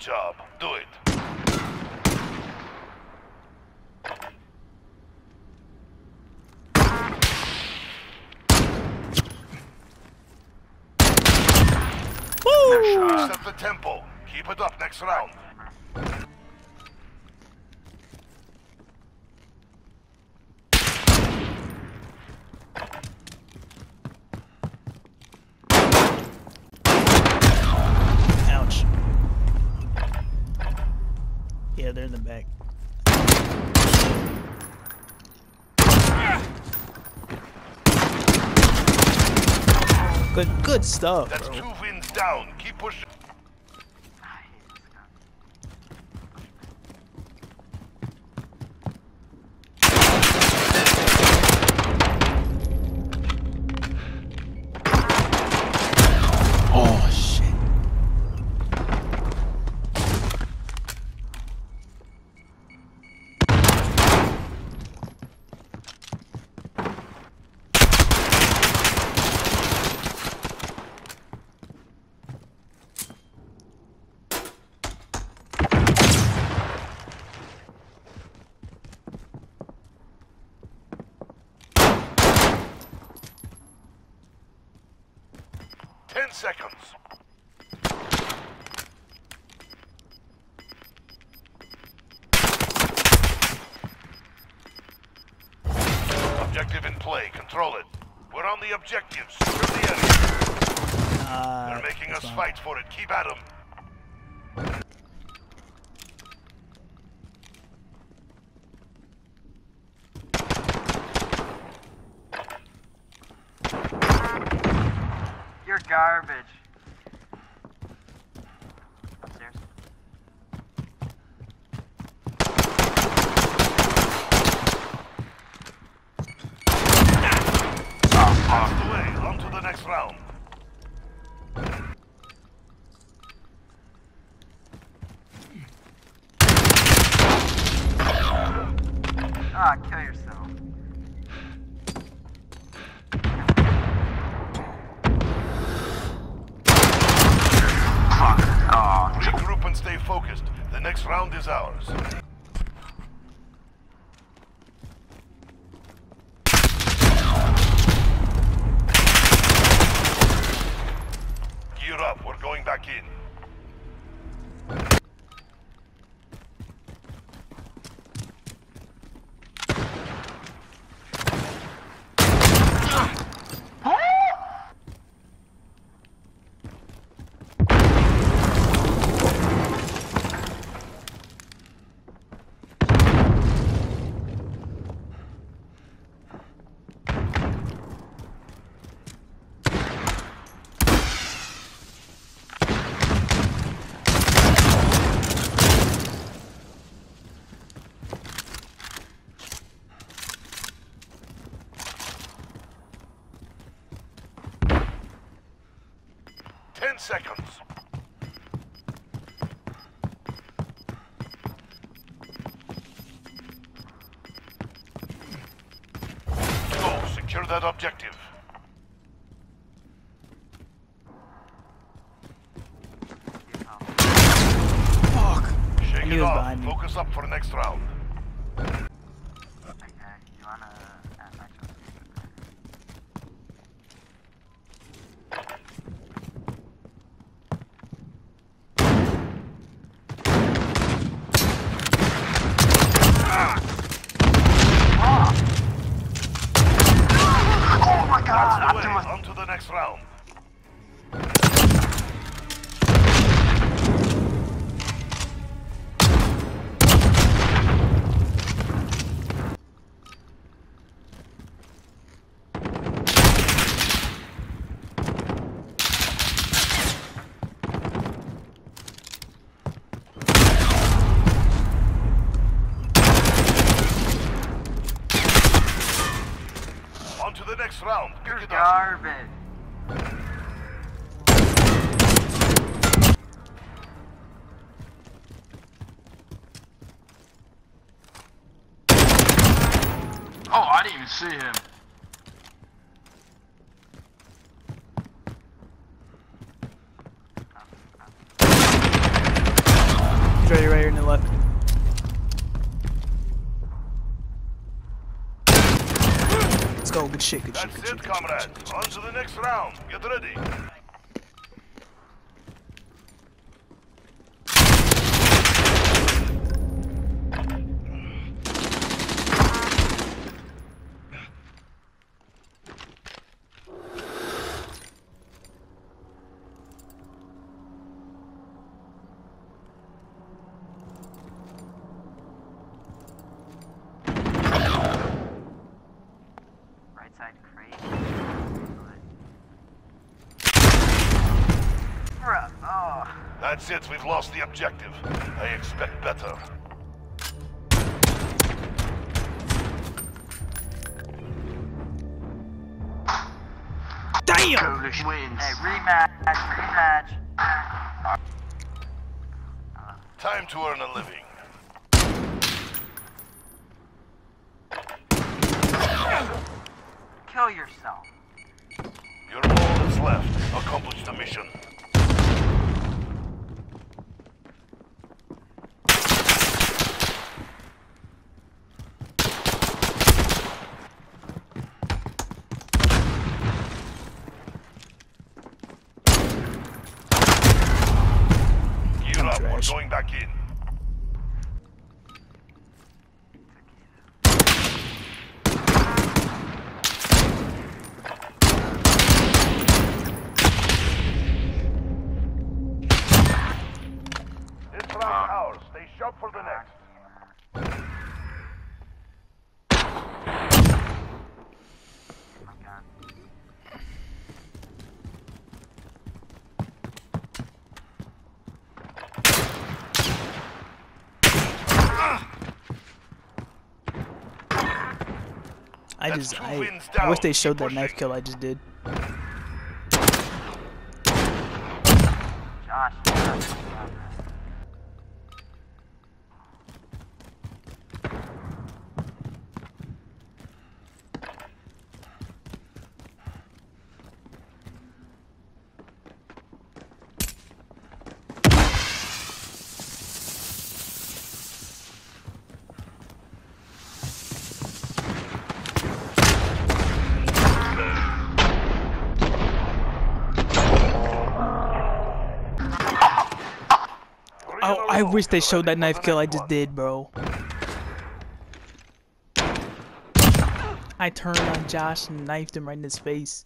Job. Do it. Woo! Set the tempo. Keep it up next round. Ouch. Yeah, they're in the back. Good, good stuff, That's bro. two wins down. Keep pushing. Oh Ten seconds. Objective in play. Control it. We're on the objectives. Secure the enemy. Uh, They're making us fine. fight for it. Keep at 'em. Garbage. Upstairs. Out of the way. On to the next round. Ah, kill yourself. Fuck. Oh, Regroup and stay focused. The next round is ours. Gear up. We're going back in. Ten seconds. Go. Secure that objective. Fuck. Shake knew it off. Focus up for the next round. Next round. Pick it up. garbage. Oh, I didn't even see him. He's right, right here in the left. Good shit. Good shit. That's Good it, shit, comrade. shit, shit. On to the next round. Get ready. Right side crate. Bruh. Oh. That's it. We've lost the objective. I expect better. Damn! Coalition wins. Hey, rematch. Rematch. Time to earn a living. Kill yourself. You're all that's left. Accomplish the mission. Gear up. We're going back in. This round's ah. ours. Stay sharp for the next. I just I, I wish they showed that knife kill I just did. Josh. Josh. Three Oh, I wish they showed that knife kill I just did, bro. I turned on Josh and knifed him right in his face.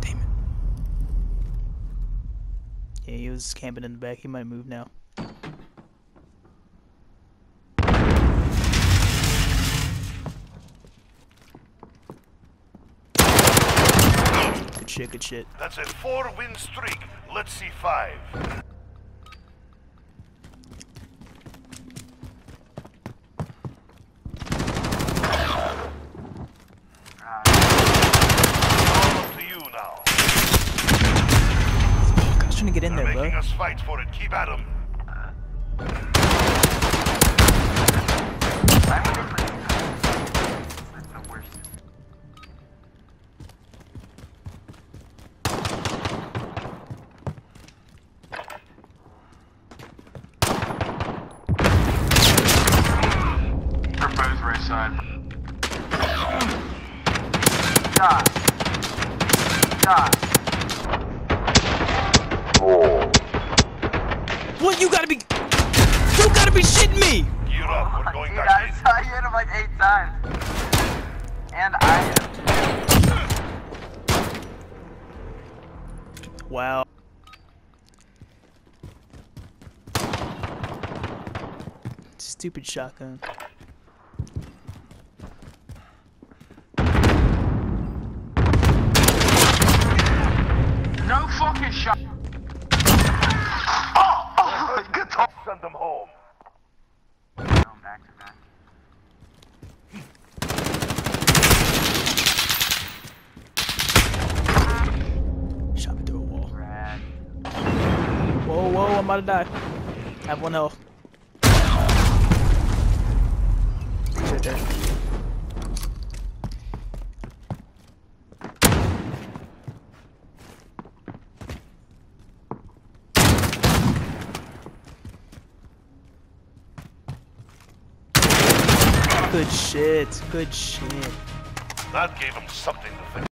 Damn it. Yeah, he was camping in the back. He might move now. Good shit, good shit. That's a four-win streak. Let's see five. All up to you now. Fuck, I was trying to get in They're there, making bro. us fight for it. Keep at 'em. Why would they put you That's the worst. Proposed right side. Josh. Josh. What? You gotta be. You gotta be shitting me! Gear up. We're going Dude, I in. saw you hit him like eight times. And I hit him. Wow. Stupid shotgun. No fucking shot. Good talk. Send them home. Back to back. Shot me through a wall. Whoa, whoa, I'm about to die. I have one health. Shit. right there. Good shit. Good shit. That gave him something to think